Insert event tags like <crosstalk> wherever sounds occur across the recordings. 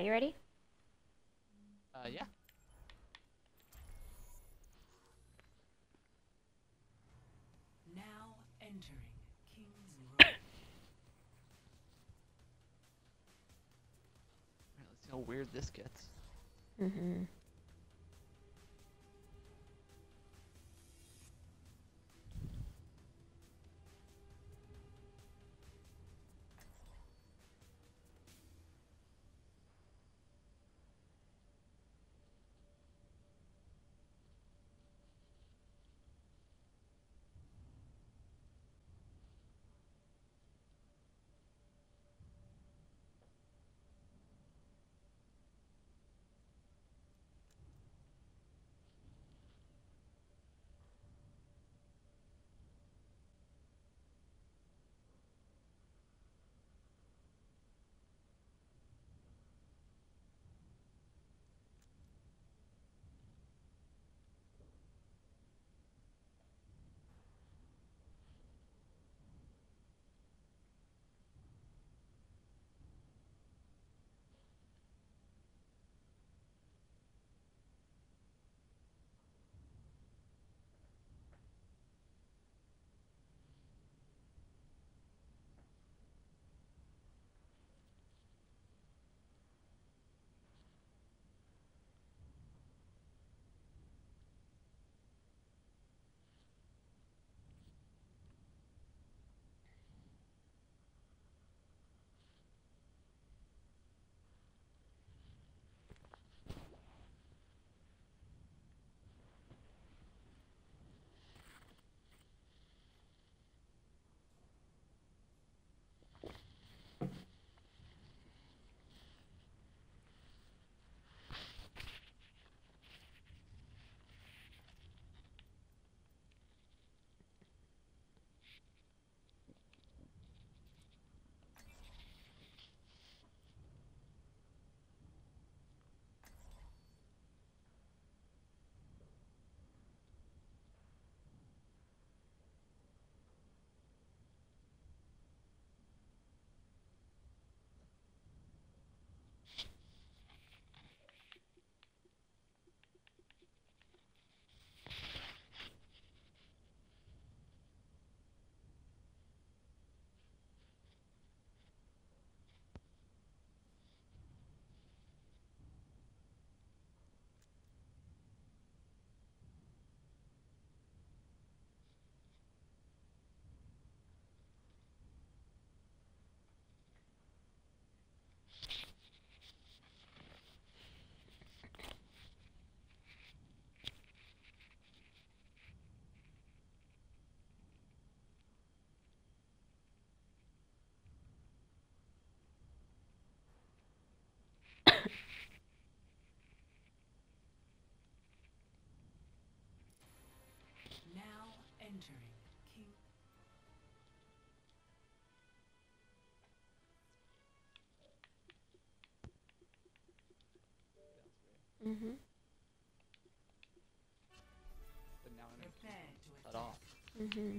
Alright, you ready? Uh, yeah. Now entering King's Row. <coughs> Alright, let's see how weird this gets. Mm-hmm. Mm-hmm. But now I'm Prepare to cut off. Mm-hmm.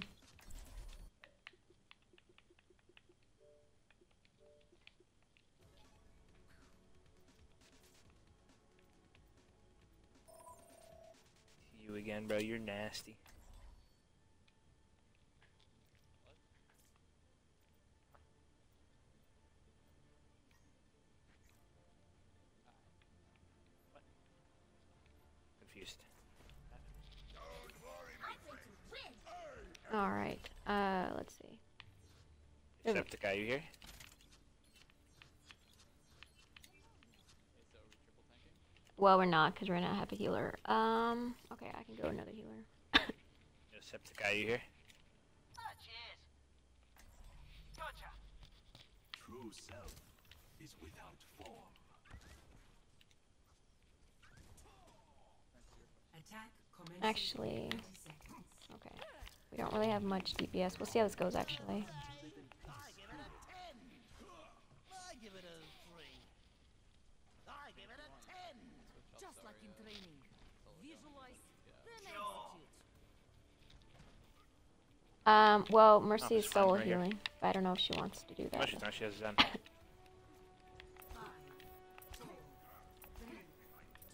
You again, bro. You're nasty. Confused. Alright, uh, let's see. Yeah, but- Septic, are you here? Well, we're not, because right now I have a healer. Um, okay, I can go another healer. Yo, Septic, are you here? Gotcha. True self is without form. Attack commences. Actually- in 30 seconds. Okay. We don't really have much DPS. We'll see how this goes, actually. I give it a 10. I give it a 3. I give it a 10. Just like in training. Visualize, then execute. Um, well, Mercy is solo right here. healing, but I don't know if she wants to do No, that. she's not. She has Zen.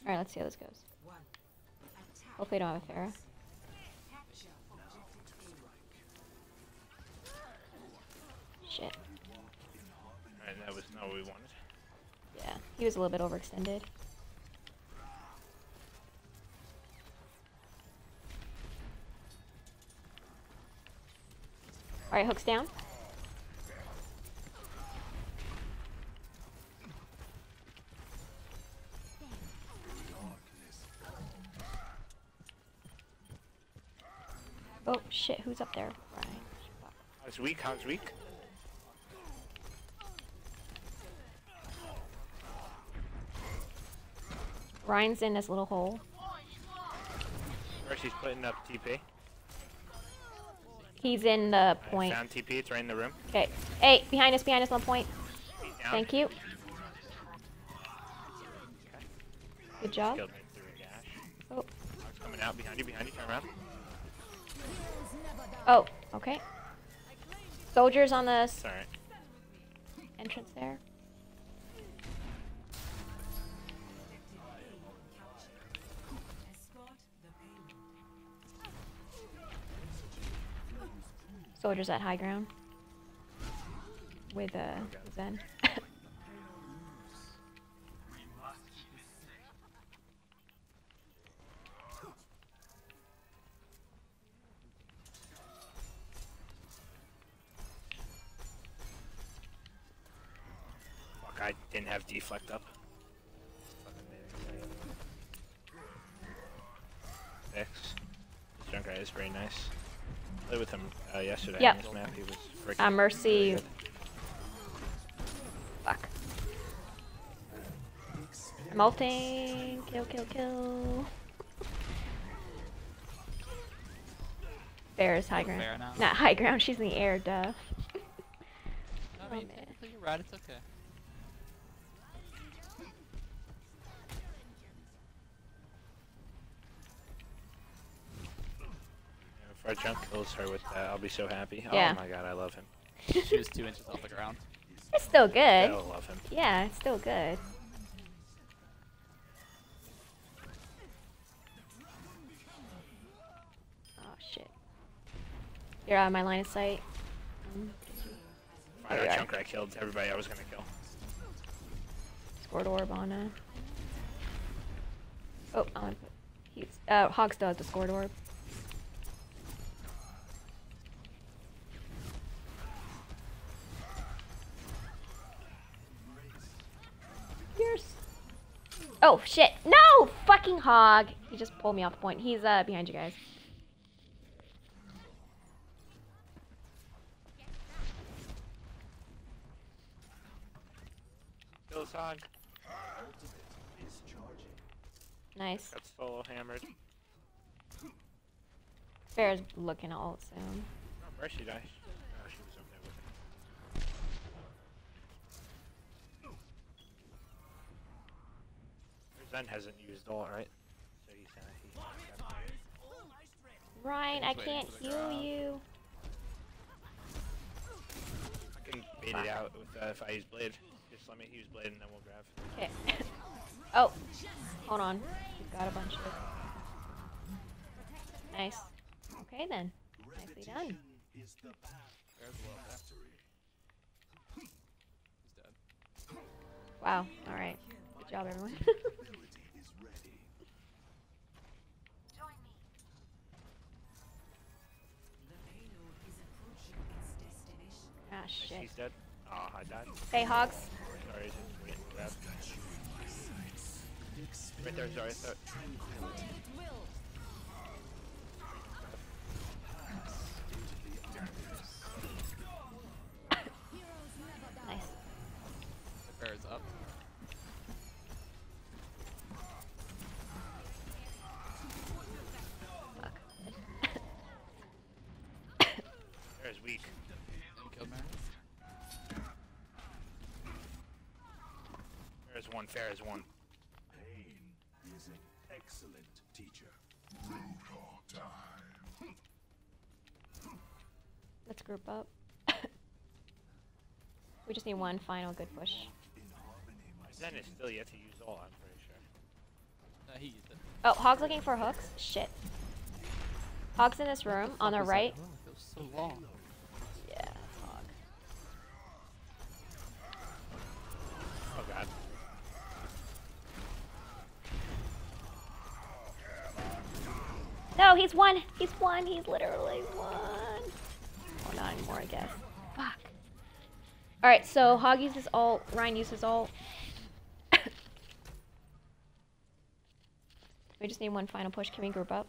Alright, let's see how this goes. Hopefully, I don't have a Pharah. Shit. And that was not what we wanted. Yeah, he was a little bit overextended. Alright, hooks down. Oh shit, who's up there? Right. Fuck. Weak, Hog's weak. Ryan's in this little hole. Or she's putting up TP. He's in the I point. found TP, it's right in the room. Okay. Hey, behind us, behind us, one point. Thank you. Good job. Killed me through a dash. Oh, coming out behind you, behind you, turn around. oh, okay. Soldiers on the alright. entrance there. Soldiers at high ground. With uh, Zen. Fuck, I didn't have deflect up. X. This Junkrat is very nice. Played with him uh, yesterday Yep. on this map. He was freaking. Uh, Mercy. good. Fuck. I'm ulting. Kill, kill, kill. Bear is high ground. Not high ground, she's in the air, duh. I mean, Oh, man. you're right. It's okay. If junk kills her with that, I'll be so happy. Yeah. Oh my god, I love him. She was two inches off the ground. It's still good. I love him. Yeah, it's still good. Oh shit. You're out of my line of sight. I There you know are. Junkrat killed everybody I was gonna kill. Scored orb on uh Oh, I'm he's uh Hog still has the discord orb. Oh shit. No! Fucking hog! He just pulled me off the point. He's uh behind you guys. Kill this hog. Nice. That's solo hammered. Bear's looking ult soon. Oh, Mercy died. Oh, she was okay with it. Zen hasn't used all right. So he's uh, he's got Ryan, I He's waiting can't heal grab. you. I can bait it out with, uh, if I use blade. Just let me use blade and then we'll grab. Okay. <laughs> oh, hold on. We've got a bunch of. Nice. Okay then. Nicely done. Repetition is the path There's to a little bit. mastery. He's dead. Wow. All right. Good job, everyone. <laughs> <laughs> ah shit. He's dead. Oh, I died. Hey, hogs. Sorry, just waiting to. Right there, sorry. So, Nice. The bear up. Fuck. there's weak. One. Pharah is one. Pain is an excellent teacher. Let's group up. <laughs> we just need one final good push. In harmony, Zen is still yet to use all, I'm pretty sure. He used it. Oh, Hog's looking for hooks. Shit. Hog's in this room on the Fuck that right. Oh, hook? So long. No, he's one. He's one. He's literally one. Oh, not anymore, I guess. Fuck. All right, so Hog uses all. Ryan uses all. <coughs> we just need one final push. Can we group up?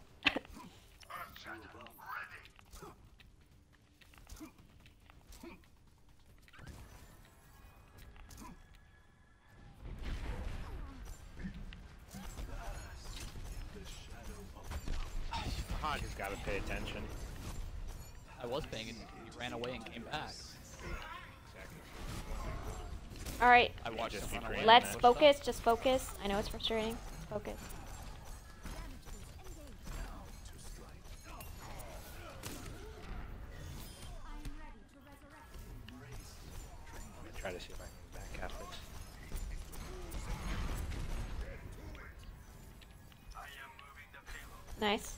Let's focus. Just focus. I know it's frustrating. Let's focus. Try to see if I can back cap this. Nice.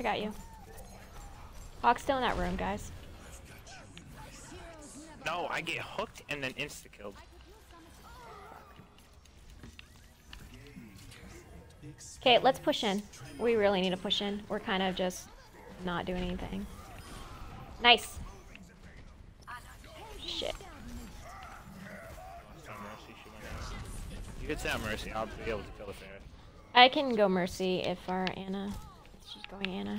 I got you. Hog's still in that room, guys. No, I get hooked and then insta killed. Okay, let's push in. We really need to push in. We're kind of just not doing anything. Nice. Shit. Lost on Mercy, she went out. You could say Mercy, I'll be able to kill the Pharah. I can go Mercy if our Ana. She's going Ana.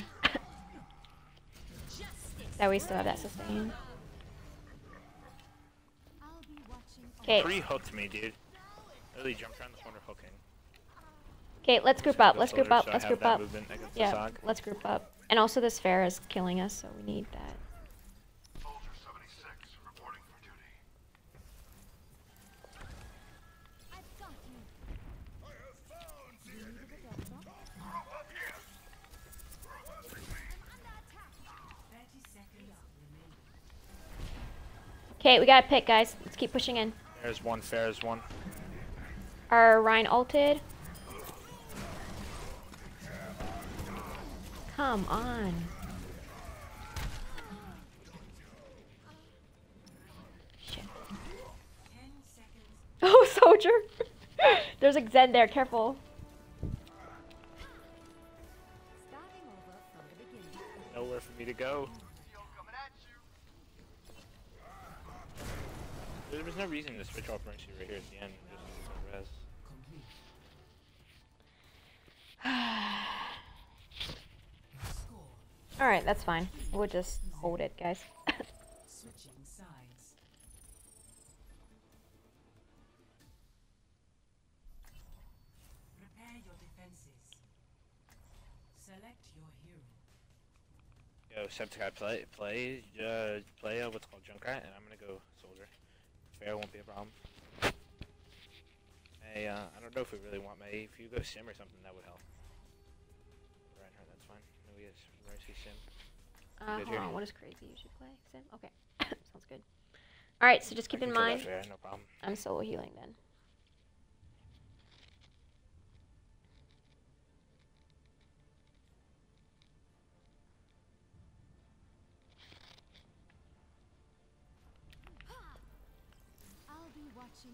that we still have that sustain. Okay, Three hooked me, dude. Literally jumped around the corner hooking. okay, let's group up. Let's group up. Let's group up. movement against the Yeah, let's group up. And also, this Pharah is killing us, so we need that. Okay, we gotta pick, guys. Let's keep pushing in. There's one, there's one. Our Ryan ulted? Come on. Shit. <laughs> Oh, soldier! <laughs> There's a Zen there, careful. Nowhere for me to go. There was no reason to switch off Mercy right here at the end. Just res. <sighs> Alright, that's fine. We'll just hold it, guys. Switching sides. Prepare your defenses. Select your hero. Yo, Septiceye, play, play, uh, play, uh, what's called, Junkrat, and I'm gonna go Soldier. Pharah won't be a problem. Hey, uh, I don't know if we really want Mei. If you go Sim or something, that would help. Reinhardt, that's fine. No, he is. Mercy Sim. Uh, hold on, what is crazy? You should play Sim? Okay. <coughs> Sounds good. Alright, so just keep in mind, Pharah, no problem. I'm solo healing then. I'll be watching over you. Sit around knowing there's someone out there that needs to be blown up. Hello. My thanks. Thanks, mate.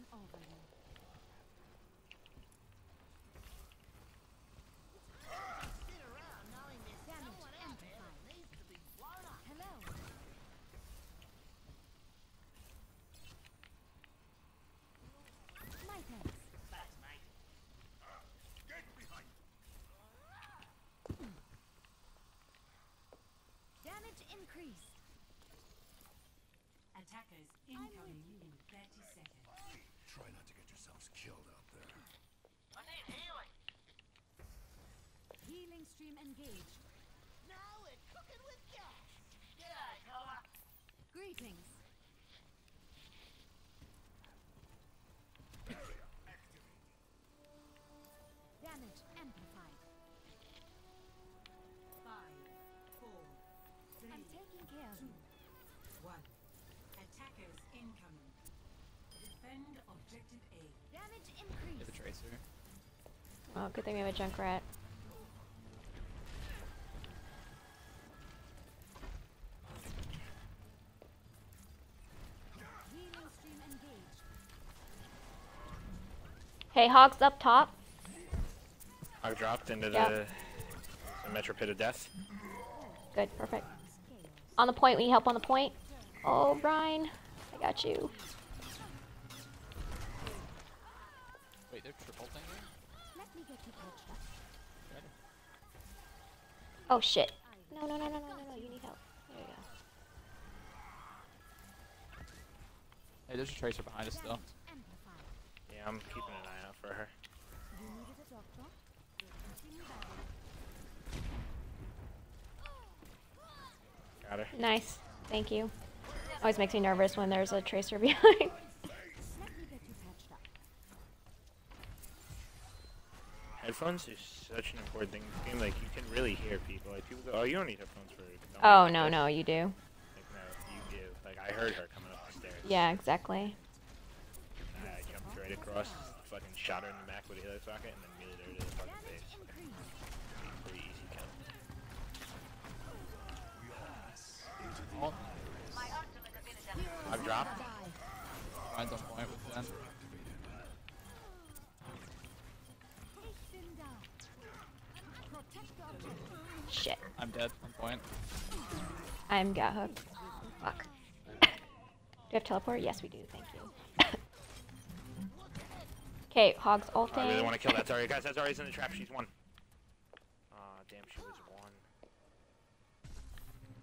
Damage increase. Attackers incoming in 30 seconds. Try not to get yourselves killed out there. I need healing. Healing stream engaged. Now we're cooking with gas. G'day, fella. Greetings. Damage amplified. Five, care. One. Attackers incoming. Defend objective A. Damage Get increase. the tracer. Oh, good thing we have a Junkrat. Hey, Hogs up top. I dropped into Yeah. the, the Metro Pit of Death. Good, perfect. On the point, we need help on the point. Oh, Brian, I got you. Wait, they're triple thinging? Let me get you patched up. Oh shit. No, no, no, no, no, no, no. You need help. There you go. Hey, there's a tracer behind us though. Yeah, I'm keeping an eye out for her. You needed a doctor? Continue battle. Got her. Nice. Thank you. Always makes me nervous when there's a tracer <laughs> behind. Let me get you patched up. Headphones is such an important thing. in this game. Like you can really hear people. Like people go, "Oh, you don't need headphones for." oh like no, this." no, you do. Like no, you do. Like I heard her coming up the stairs. Yeah, exactly. I jumped right across, fucking shot her in the back with a helix rocket, and then muted her to the fucking face. Pretty easy kill. Oh, I've dropped. Ryan's on point with Zen. Take them down. Protect the objective. Shit. I'm dead One point. I'm got hooked. Fuck. Do we have teleport? Yes, we do. Thank you. <laughs> Okay, Hogs ulting. I really want to kill that <laughs> Zarya. Guys, that Zarya's in the trap. She's one. Aw, damn, she was one.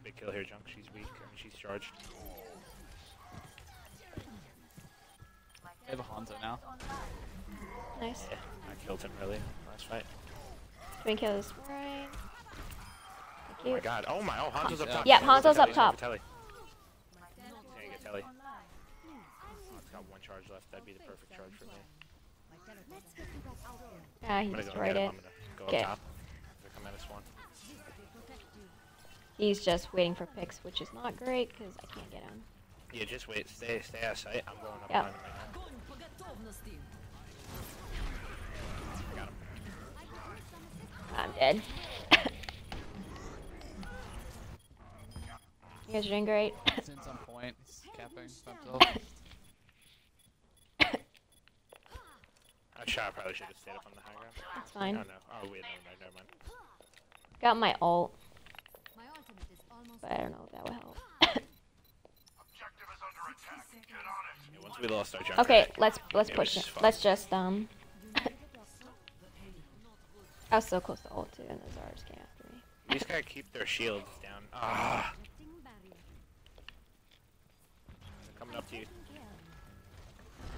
Big kill here, Junk. She's weak. I mean, she's charged. They have a Hanzo now. Nice. Yeah, I killed him really last fight. Twin kills. Right. Oh my god. Oh my. Oh, Hanzo's up top. Yeah, He's gonna Hanzo's up for Telly, he's top. gonna Telly. He's gonna Telly. Oh, it's got one charge left. That'd be the perfect charge for me. Let's get you back out there. Ah, he I'm destroyed it. I'm gonna go Okay. up top. They're coming at us one. This will protect you. He's just waiting for picks, which is not great because I can't get him. Yeah, just wait. Stay, stay out of sight. I'm going up Yep. behind him <laughs> you guys are doing great. Zen's <laughs> on point. He's capping. Up till. I shot. I probably should have stayed up on the high ground. It's fine. Oh no. Oh wait, never mind. Never mind. Got my ult, My ultimate is almost but I don't know if that will help. Objective is under attack. <laughs> Get on it. Yeah, once we lost our jump. Okay, let's let's It push it. fun. Let's just um. <laughs> I was so close to ult too, and the Zars came after me. These guys keep their shields down. Ah, lifting barrier. They're coming up to you. Taking care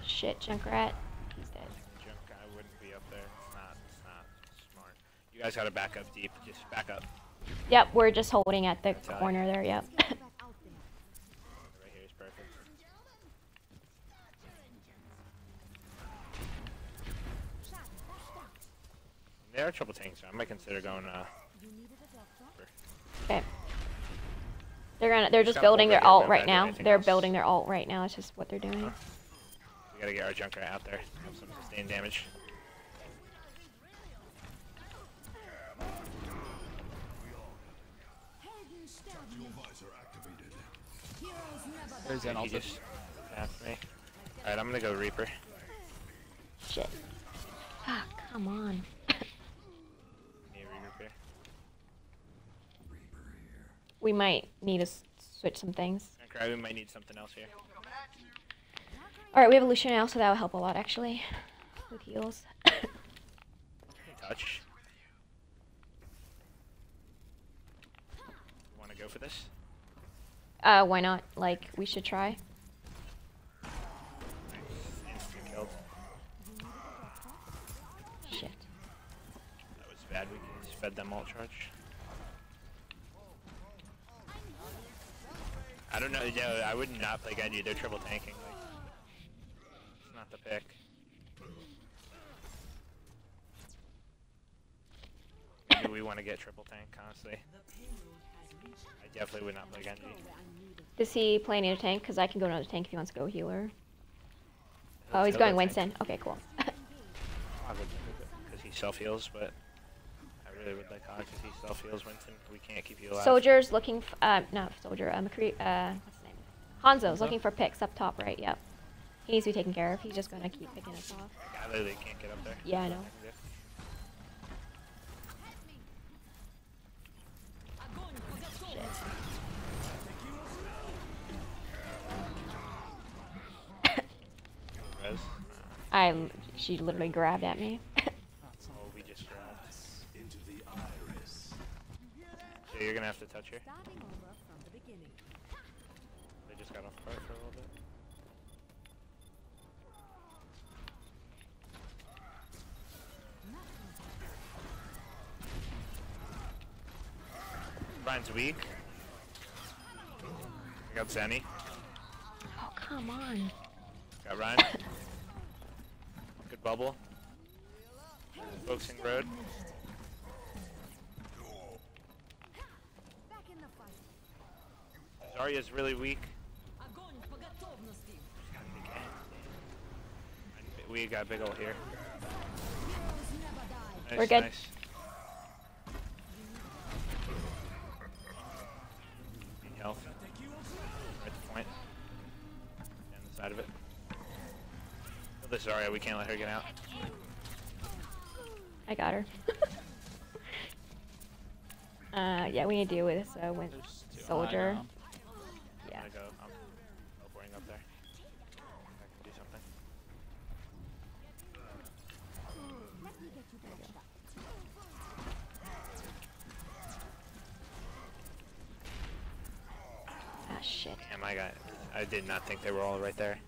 of. Shit, Junkrat. He's dead. Junk guy wouldn't be up there. It's not. It's not smart. You guys gotta back up deep. Just back up. Yep, we're just holding at the That's all right. corner there. Yep. Get you back out there. Right here is <laughs> perfect. Shot. They are triple tanks, so I might consider going. Uh, You needed a doctor? Okay. They're gonna. They're Just just building their ult right now. They're else. building their ult right now. It's just what they're doing. we gotta get our junk guy out there. Have some sustained damage. Helden sterben nicht. Heroes never There's Zen he just me. Alright, I'm gonna go Reaper. Shit. Ah, come on. Need a regroup here. We might need to s- switch some things. Okay, we might need something else here. All right, we have a Lúcio now, so that will help a lot actually with heals. Touch. Want to go for this? uh, why not? Like, we should try. Shit. That was bad. We just fed them ult charge. I don't know. Yeah, I would not play Genji. They're triple tanking. Like, it's not the pick. Maybe we want to get triple tank, honestly. The payload has I definitely would not play Genji. Does he play another tank? Because I can go another tank if he wants to go healer. Oh, he's He'll going tank. Winston. Okay, cool. <laughs> Because he self heals, but I really would like because he self heals Winston. We can't keep you alive. Soldier's looking. F- uh, not soldier. Uh, McCree. Uh, what's his name? Hanzo's Hanzo? looking for picks up top right. Yep. He needs to be taken care of. He's just gonna keep picking us off. I literally can't get up there. Yeah, I know. <laughs> I. She literally grabbed at me. You're gonna have to touch her. From the beginning. They just got off guard for a little bit. Ryan's weak. I got Zenny. Oh come on. Got Ryan. <coughs> Good bubble. Focusing road. Back in the fight. Zarya's really weak. We got big ol' here. Nice, We're good. Nice. Health. At the point. The side of it. Kill this Zarya, we can't let her get out. I got her. <laughs> uh, yeah, we need to deal with this uh, soldier. Ah shit. Damn, I got. I did not think they were all right there.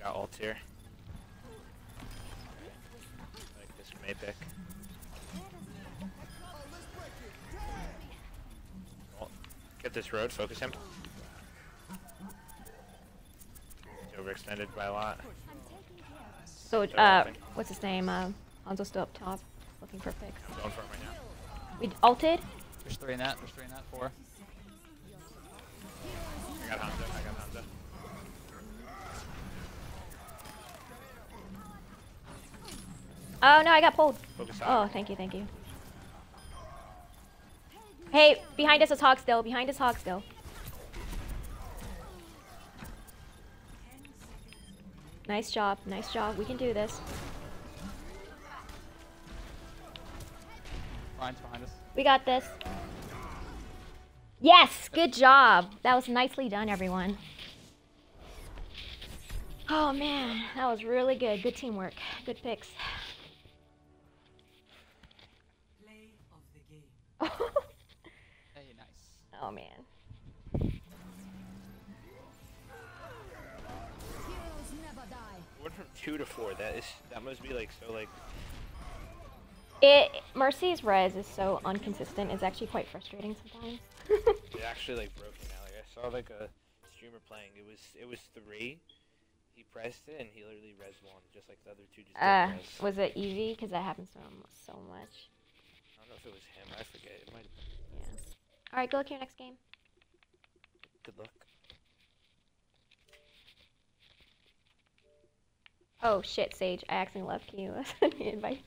Got ults here. Like this Mei pick. Ult. Get this road, focus him. He's overextended by a lot. So, uh, what's his name? Uh, Hanzo's still up top, looking for picks. We ulted. There's three in that. There's three in that. Four. I got Hanzo, I got Hanzo. Oh no, I got pulled. Oh, thank you, thank you. Hey, behind us is Hog still. Behind us, Hog still. Nice job, nice job. We can do this. Ryan's behind us. We got this. Yes, good job. That was nicely done, everyone. Oh man, that was really good. Good teamwork. Good picks. Play of the game. Hey, <laughs> nice. oh man. Heroes never die. Went from two to four. That is that must be like so like It Mercy's res is so inconsistent. It's actually quite frustrating sometimes. <laughs> it actually like broke me now. Like I saw like a streamer playing. It was it was three. He pressed it and he literally res one, just like the other two just uh, was it easy? Because that happens so so much. I don't know if it was him. I forget. It might. Yeah. All right, go look at your next game. Good luck. Oh shit, Sage! I accidentally left. You send <laughs> me invite?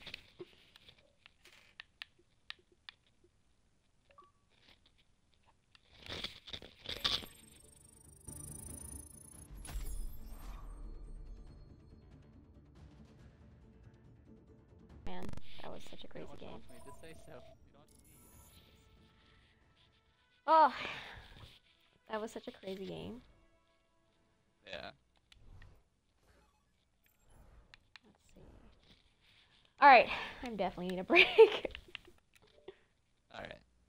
Such a crazy Everyone game. to say so. Oh, that was such a crazy game. Yeah. Let's see. All right, I'm definitely need a break. <laughs>